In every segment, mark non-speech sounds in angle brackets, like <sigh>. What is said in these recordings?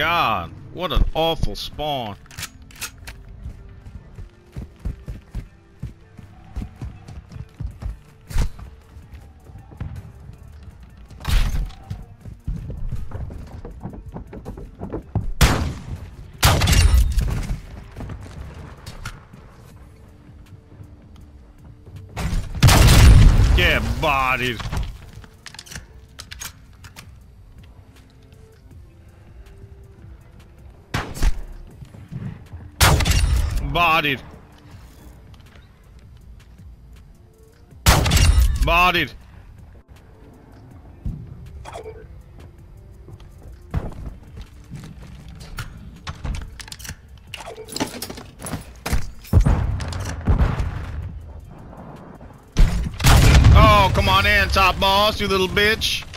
god. What an awful spawn. Get bodied. Bodied. Bodied. Oh, come on in, top boss, you little bitch.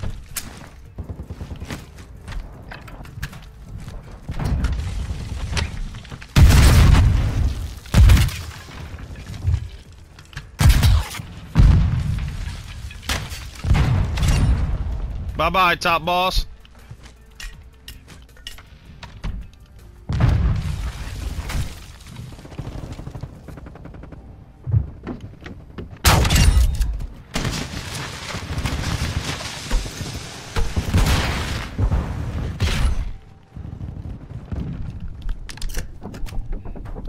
Bye bye, top boss.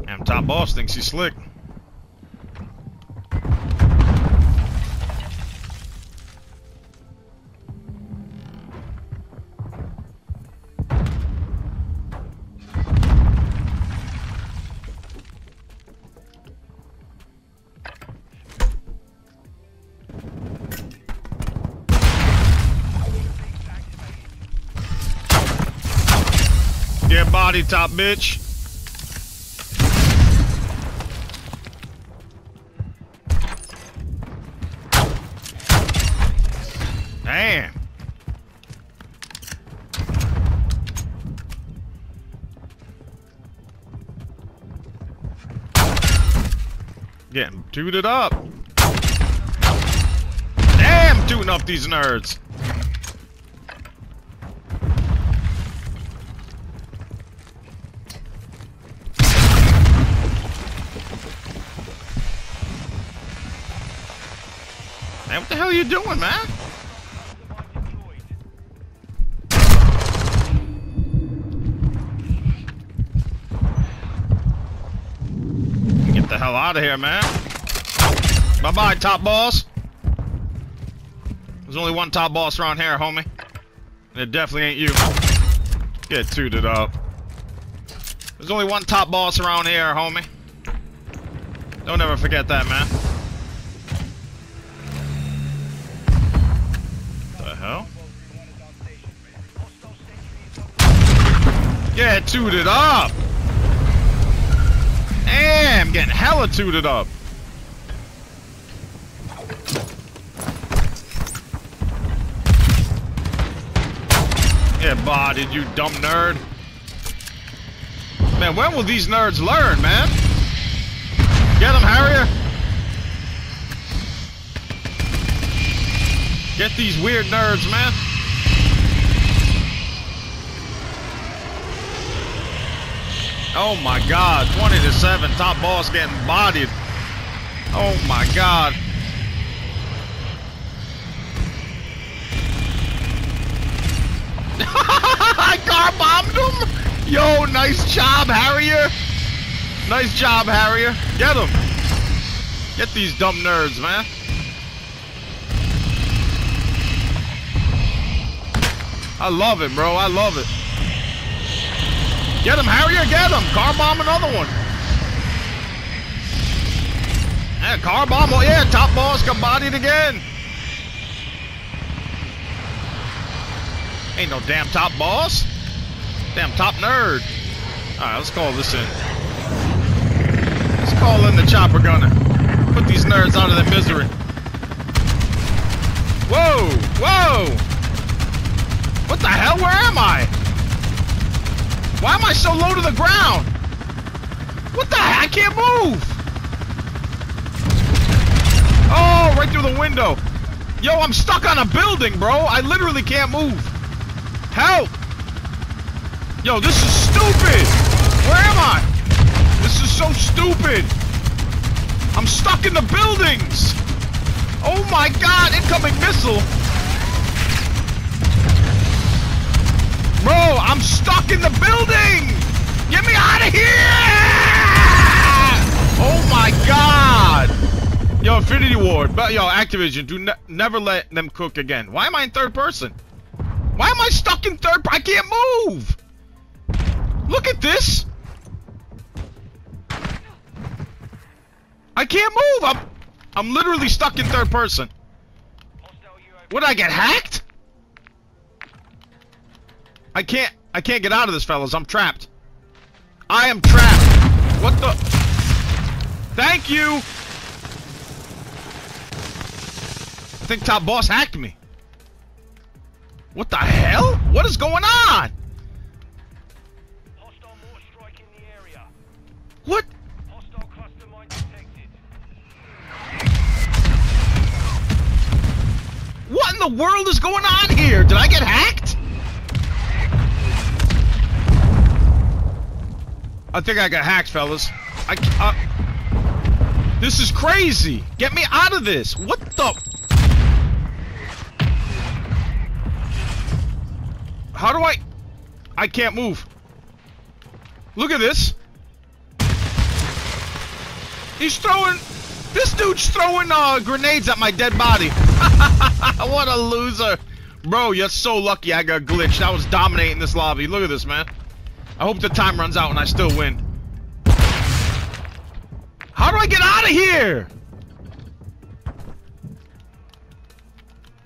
Damn, top boss thinks he's slick. Body top bitch. Damn. Getting tooted up. Damn, tooting up these nerds. Man, what the hell are you doing, man? Get the hell out of here, man. Bye bye, top boss. There's only one top boss around here, homie. And it definitely ain't you. Get tooted up. There's only one top boss around here, homie. Don't ever forget that, man. Hell? Get tooted up! Damn, getting hella tooted up. Get bodied, you dumb nerd. Man, when will these nerds learn, man? Get him, Get these weird nerds, man. Oh my god, 20 to 7, top boss getting bodied. Oh my god. <laughs> I car bombed him! Yo, nice job, Harrier! Nice job, Harrier. Get him! Get these dumb nerds, man. I love it, bro. I love it. Get him, Harrier. Get him. Car bomb another one. Yeah, car bomb. Oh, yeah, top boss got again. Ain't no damn top boss. Damn top nerd. All right, let's call this in. Let's call in the chopper gunner. Put these nerds out of their misery. Whoa! Whoa! What the hell? Where am I? Why am I so low to the ground? What the heck? I can't move! Oh, right through the window. Yo, I'm stuck on a building, bro. I literally can't move. Help! Yo, this is stupid! Where am I? This is so stupid! I'm stuck in the buildings! Oh my god, incoming missile! Bro, I'm stuck in the building! Get me out of here! Oh my god! Yo, Infinity Ward, but yo, Activision, do ne never let them cook again. Why am I in third person? Why am I stuck in third? I can't move. Look at this. I can't move. I'm, I'm literally stuck in third person. Did I get hacked? I can't. I can't get out of this, fellas. I'm trapped. I am trapped. What the? Thank you. I think Top Boss hacked me. What the hell? What is going on? What? What in the world is going on here? Did I get hacked? I think I got hacked, fellas. I, uh, this is crazy. Get me out of this. What the? How do I? I can't move. Look at this. He's throwing. This dude's throwing uh, grenades at my dead body. <laughs> what a loser. Bro, you're so lucky I got glitched. I was dominating this lobby. Look at this, man. I hope the time runs out and I still win. How do I get out of here?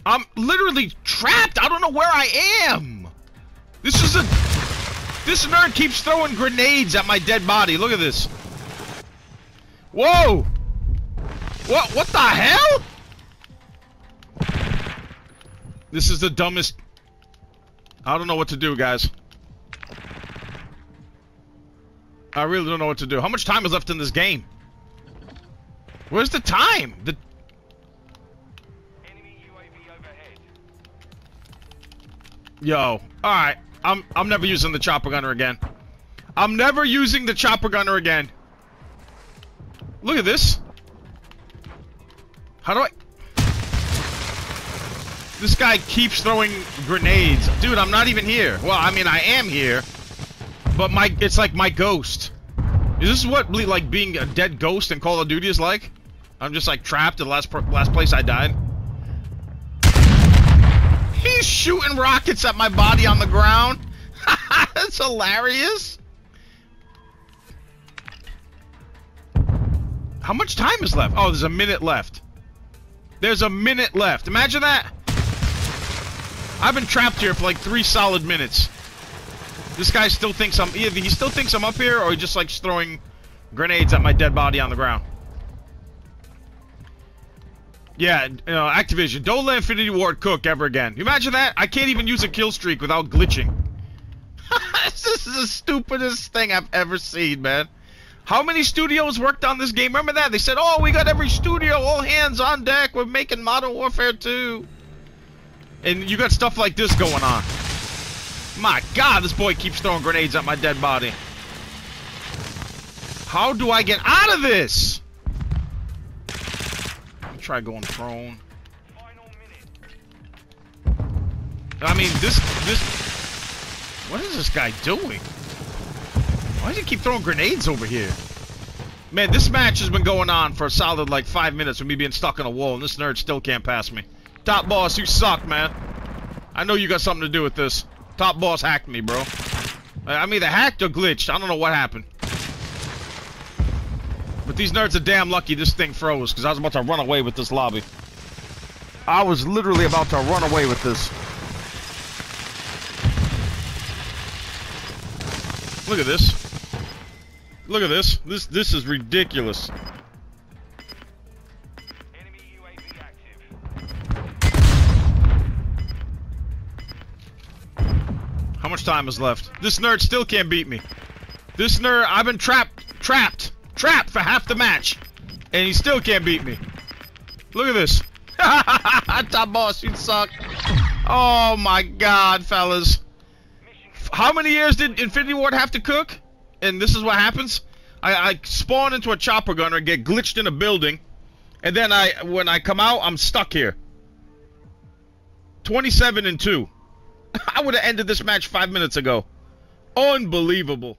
I'm literally trapped. I don't know where I am. This is a... This nerd keeps throwing grenades at my dead body. Look at this. Whoa! What, what the hell? This is the dumbest... I don't know what to do, guys. I really don't know what to do. How much time is left in this game? Where's the time? The... Yo, alright. I'm I'm never using the chopper gunner again. I'm never using the chopper gunner again. Look at this. How do I... This guy keeps throwing grenades. Dude, I'm not even here. Well, I mean, I am here. But my it's like my ghost. Is this what like being a dead ghost in Call of Duty is like? I'm just like trapped in the last last place I died. He's shooting rockets at my body on the ground. <laughs> That's hilarious. How much time is left? Oh, there's a minute left. There's a minute left. Imagine that. I've been trapped here for like three solid minutes. This guy still thinks I'm either he still thinks I'm up here or he just likes throwing grenades at my dead body on the ground. Yeah, you know, Activision, don't let Infinity Ward cook ever again. You imagine that? I can't even use a kill streak without glitching. <laughs> this is the stupidest thing I've ever seen, man. How many studios worked on this game? Remember that? They said, oh, we got every studio, all hands on deck. We're making Modern Warfare 2. And you got stuff like this going on. My god, this boy keeps throwing grenades at my dead body. How do I get out of this? Try going prone. I mean, this, this, what is this guy doing? Why does he keep throwing grenades over here? Man, this match has been going on for a solid, like, five minutes with me being stuck in a wall, and this nerd still can't pass me. Top boss, you suck, man. I know you got something to do with this. Top boss hacked me, bro. I'm either hacked or glitched. I don't know what happened. But these nerds are damn lucky this thing froze, because I was about to run away with this lobby. I was literally about to run away with this. Look at this. Look at this. This this is ridiculous. time is left. This nerd still can't beat me. This nerd, I've been trapped, trapped, trapped for half the match. And he still can't beat me. Look at this. <laughs> Top boss, you suck. Oh my god, fellas. How many years did Infinity Ward have to cook? And this is what happens? I, I spawn into a chopper gunner, get glitched in a building, and then I, when I come out, I'm stuck here. 27 and 2. <laughs> I would have ended this match five minutes ago. Unbelievable.